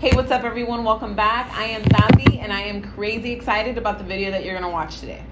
Hey, what's up everyone? Welcome back. I am Safi and I am crazy excited about the video that you're gonna watch today.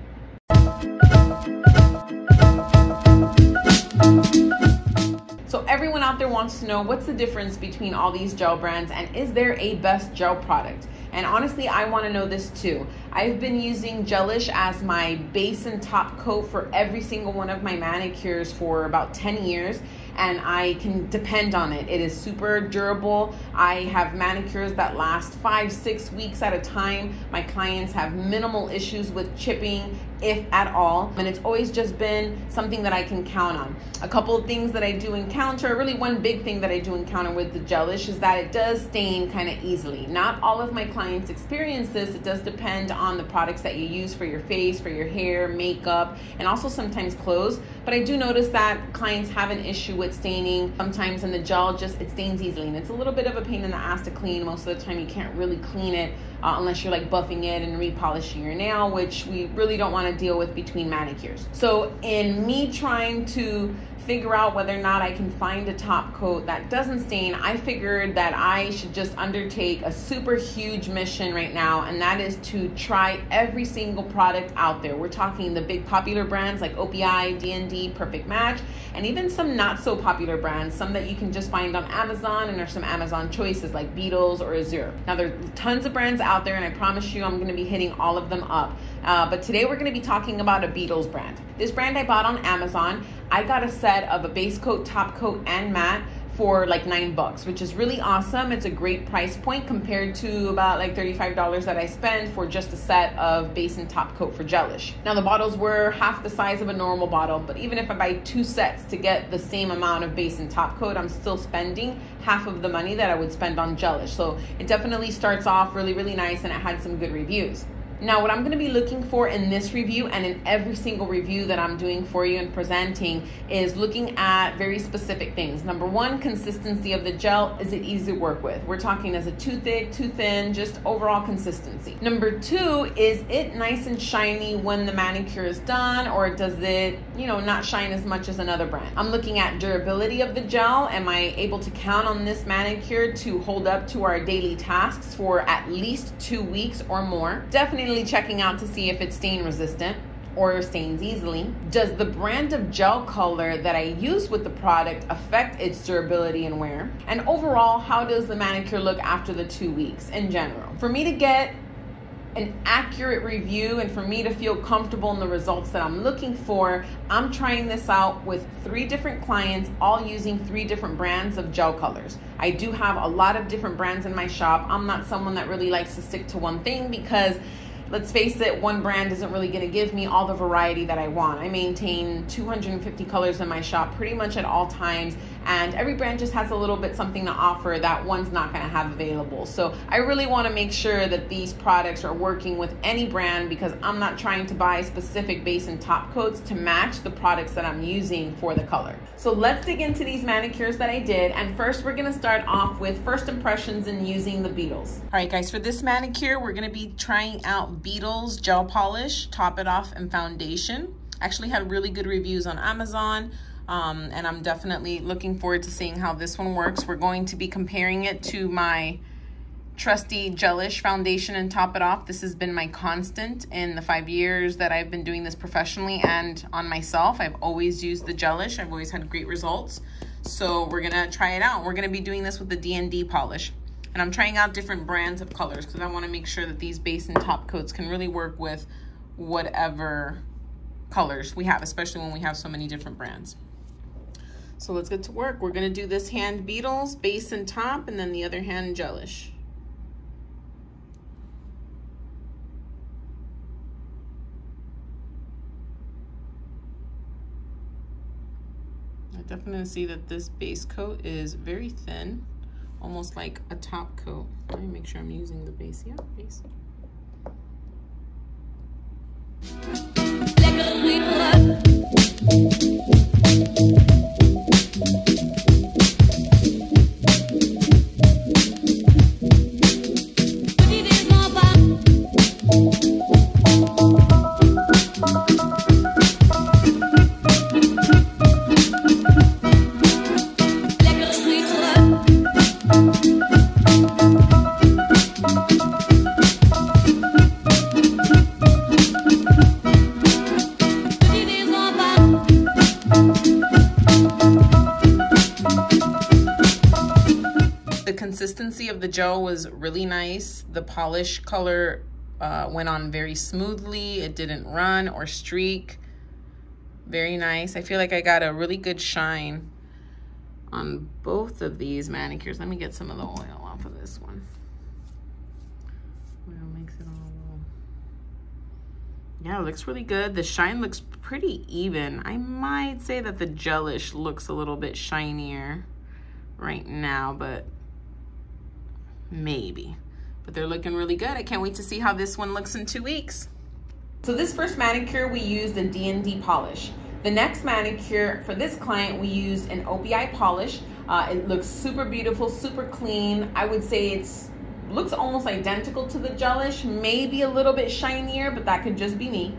So everyone out there wants to know what's the difference between all these gel brands and is there a best gel product? And honestly, I wanna know this too. I've been using Gelish as my base and top coat for every single one of my manicures for about 10 years and I can depend on it. It is super durable. I have manicures that last five, six weeks at a time. My clients have minimal issues with chipping, if at all. And it's always just been something that I can count on. A couple of things that I do encounter, really one big thing that I do encounter with the Gelish is that it does stain kind of easily. Not all of my clients experience this. It does depend on the products that you use for your face, for your hair, makeup, and also sometimes clothes. But I do notice that clients have an issue with staining. Sometimes in the gel, just it stains easily. And it's a little bit of a pain in the ass to clean. Most of the time you can't really clean it uh, unless you're like buffing it and repolishing your nail, which we really don't want to deal with between manicures. So in me trying to figure out whether or not I can find a top coat that doesn't stain, I figured that I should just undertake a super huge mission right now, and that is to try every single product out there. We're talking the big popular brands like OPI, DND, Perfect Match, and even some not so popular brands, some that you can just find on Amazon, and there's some Amazon choices like Beetles or Azure. Now, there are tons of brands out there, and I promise you I'm gonna be hitting all of them up. Uh, but today we're going to be talking about a Beetles brand. This brand I bought on Amazon. I got a set of a base coat, top coat, and matte for like nine bucks, which is really awesome. It's a great price point compared to about like $35 that I spend for just a set of base and top coat for Gelish. Now the bottles were half the size of a normal bottle, but even if I buy two sets to get the same amount of base and top coat, I'm still spending half of the money that I would spend on Gelish. So it definitely starts off really, really nice and it had some good reviews. Now, what I'm going to be looking for in this review and in every single review that I'm doing for you and presenting is looking at very specific things. Number one, consistency of the gel. Is it easy to work with? We're talking is it too thick, too thin, just overall consistency. Number two, is it nice and shiny when the manicure is done or does it, you know, not shine as much as another brand? I'm looking at durability of the gel. Am I able to count on this manicure to hold up to our daily tasks for at least two weeks or more? Definitely checking out to see if it's stain resistant or stains easily. Does the brand of gel color that I use with the product affect its durability and wear? And overall, how does the manicure look after the two weeks in general? For me to get an accurate review and for me to feel comfortable in the results that I'm looking for, I'm trying this out with three different clients, all using three different brands of gel colors. I do have a lot of different brands in my shop. I'm not someone that really likes to stick to one thing because let's face it, one brand isn't really going to give me all the variety that I want. I maintain 250 colors in my shop pretty much at all times, and every brand just has a little bit something to offer that one's not going to have available. So I really want to make sure that these products are working with any brand because I'm not trying to buy specific base and top coats to match the products that I'm using for the color. So let's dig into these manicures that I did, and first we're going to start off with first impressions in using the Beetles. All right, guys, for this manicure, we're going to be trying out Beetles Gel Polish, Top It Off, and Foundation. Actually had really good reviews on Amazon. Um, and I'm definitely looking forward to seeing how this one works. We're going to be comparing it to my trusty Gelish foundation and top it off. This has been my constant in the five years that I've been doing this professionally and on myself. I've always used the Gelish. I've always had great results. So we're gonna try it out. We're gonna be doing this with the DND polish. And I'm trying out different brands of colors because I want to make sure that these base and top coats can really work with whatever colors we have, especially when we have so many different brands. So let's get to work. We're gonna do this hand beetles, base and top, and then the other hand gelish. I definitely see that this base coat is very thin, almost like a top coat. Let me make sure I'm using the base. Yeah, base. Quality of the gel was really nice. The polish color uh, went on very smoothly. It didn't run or streak. Very nice. I feel like I got a really good shine on both of these manicures. Let me get some of the oil off of this one. Yeah, it looks really good. The shine looks pretty even. I might say that the gelish looks a little bit shinier right now, but maybe. But they're looking really good. I can't wait to see how this one looks in two weeks. So this first manicure, we used a DND polish. The next manicure for this client, we used an OPI polish. Uh, it looks super beautiful, super clean. I would say it's looks almost identical to the gelish, maybe a little bit shinier, but that could just be me.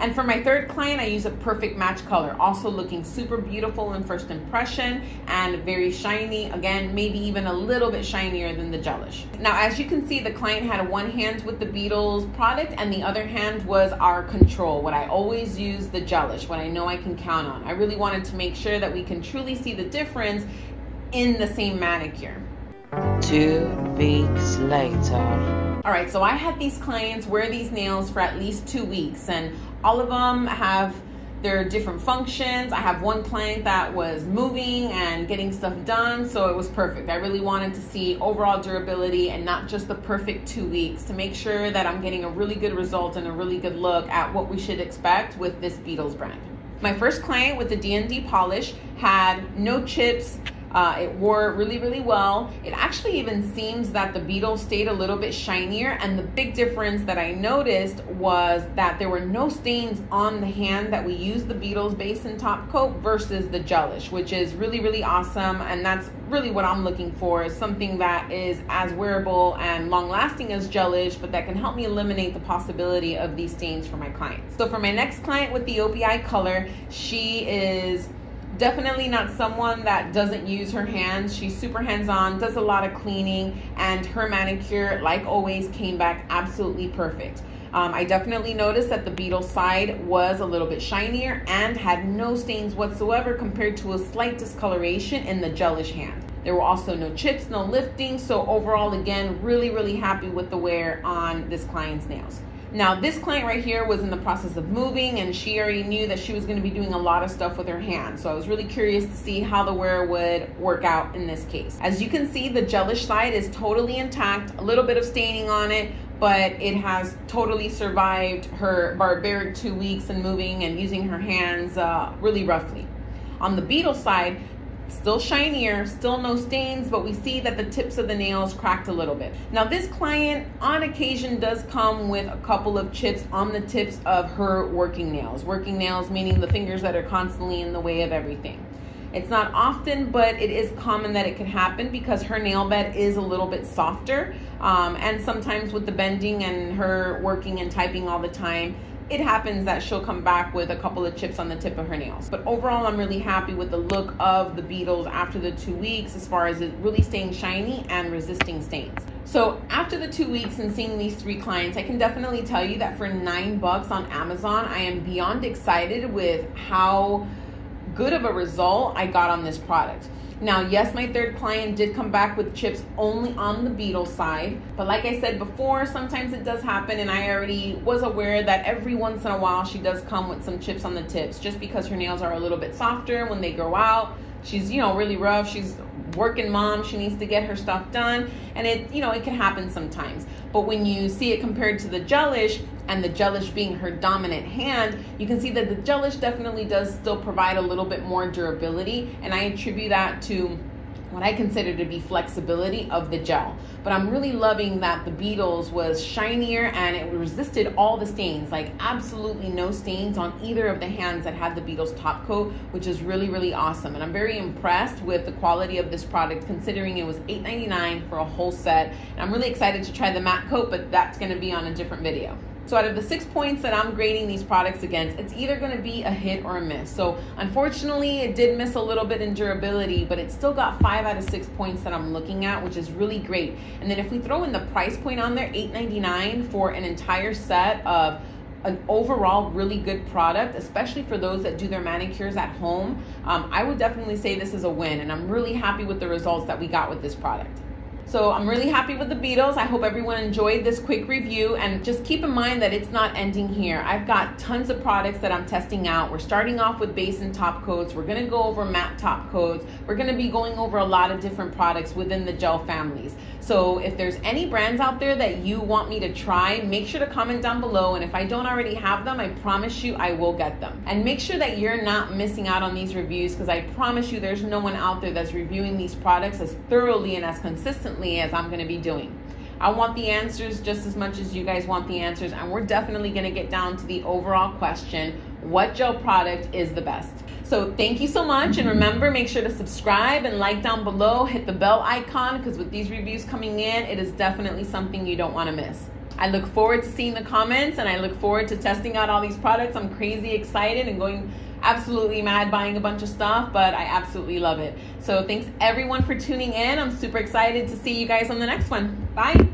And for my third client, I use a perfect match color, also looking super beautiful in first impression and very shiny. Again, maybe even a little bit shinier than the gelish. Now, as you can see, the client had one hand with the Beetles product and the other hand was our control, what I always use the gelish, what I know I can count on. I really wanted to make sure that we can truly see the difference in the same manicure. Two weeks later. All right, so I had these clients wear these nails for at least two weeks and all of them have their different functions. I have one client that was moving and getting stuff done, so it was perfect. I really wanted to see overall durability and not just the perfect two weeks to make sure that I'm getting a really good result and a really good look at what we should expect with this Beetles brand. My first client with the DND polish had no chips, uh, it wore really, really well. It actually even seems that the Beetles stayed a little bit shinier. And the big difference that I noticed was that there were no stains on the hand that we used the Beetles base and top coat versus the gelish, which is really, really awesome. And that's really what I'm looking for is something that is as wearable and long lasting as gelish, but that can help me eliminate the possibility of these stains for my clients. So for my next client with the OPI color, she is definitely not someone that doesn't use her hands. She's super hands-on, does a lot of cleaning, and her manicure, like always, came back absolutely perfect. Um, I definitely noticed that the Beetle side was a little bit shinier and had no stains whatsoever compared to a slight discoloration in the gelish hand. There were also no chips, no lifting, so overall, again, really, really happy with the wear on this client's nails. Now, this client right here was in the process of moving and she already knew that she was gonna be doing a lot of stuff with her hands. So I was really curious to see how the wear would work out in this case. As you can see, the gelish side is totally intact, a little bit of staining on it, but it has totally survived her barbaric two weeks and moving and using her hands uh, really roughly. On the beetle side, still shinier, still no stains, but we see that the tips of the nails cracked a little bit. Now this client on occasion does come with a couple of chips on the tips of her working nails. Working nails meaning the fingers that are constantly in the way of everything. It's not often, but it is common that it can happen because her nail bed is a little bit softer. Um, and sometimes with the bending and her working and typing all the time, it happens that she'll come back with a couple of chips on the tip of her nails. But overall, I'm really happy with the look of the Beetles after the two weeks as far as it really staying shiny and resisting stains. So after the two weeks and seeing these three clients, I can definitely tell you that for nine bucks on Amazon, I am beyond excited with how good of a result I got on this product. Now, yes, my third client did come back with chips only on the beetle side, but like I said before, sometimes it does happen, and I already was aware that every once in a while she does come with some chips on the tips just because her nails are a little bit softer when they grow out. She's, you know, really rough. She's working mom. She needs to get her stuff done, and it, you know, it can happen sometimes. But when you see it compared to the gelish, and the gelish being her dominant hand, you can see that the gelish definitely does still provide a little bit more durability, and I attribute that to what I consider to be flexibility of the gel. But I'm really loving that the Beetles was shinier and it resisted all the stains, like absolutely no stains on either of the hands that had the Beetles top coat, which is really, really awesome. And I'm very impressed with the quality of this product considering it was $8.99 for a whole set. And I'm really excited to try the matte coat, but that's gonna be on a different video. So out of the six points that I'm grading these products against, it's either going to be a hit or a miss. So unfortunately, it did miss a little bit in durability, but it still got five out of six points that I'm looking at, which is really great. And then if we throw in the price point on there, $8.99 for an entire set of an overall really good product, especially for those that do their manicures at home. Um, I would definitely say this is a win, and I'm really happy with the results that we got with this product. So I'm really happy with the Beetles. I hope everyone enjoyed this quick review and just keep in mind that it's not ending here. I've got tons of products that I'm testing out. We're starting off with base and top coats. We're gonna go over matte top coats. We're gonna be going over a lot of different products within the gel families. So if there's any brands out there that you want me to try, make sure to comment down below. And if I don't already have them, I promise you I will get them. And make sure that you're not missing out on these reviews because I promise you there's no one out there that's reviewing these products as thoroughly and as consistently as I'm gonna be doing. I want the answers just as much as you guys want the answers, and we're definitely gonna get down to the overall question what gel product is the best? So thank you so much. And remember, make sure to subscribe and like down below. Hit the bell icon because with these reviews coming in, it is definitely something you don't want to miss. I look forward to seeing the comments and I look forward to testing out all these products. I'm crazy excited and going absolutely mad buying a bunch of stuff, but I absolutely love it. So thanks everyone for tuning in. I'm super excited to see you guys on the next one. Bye.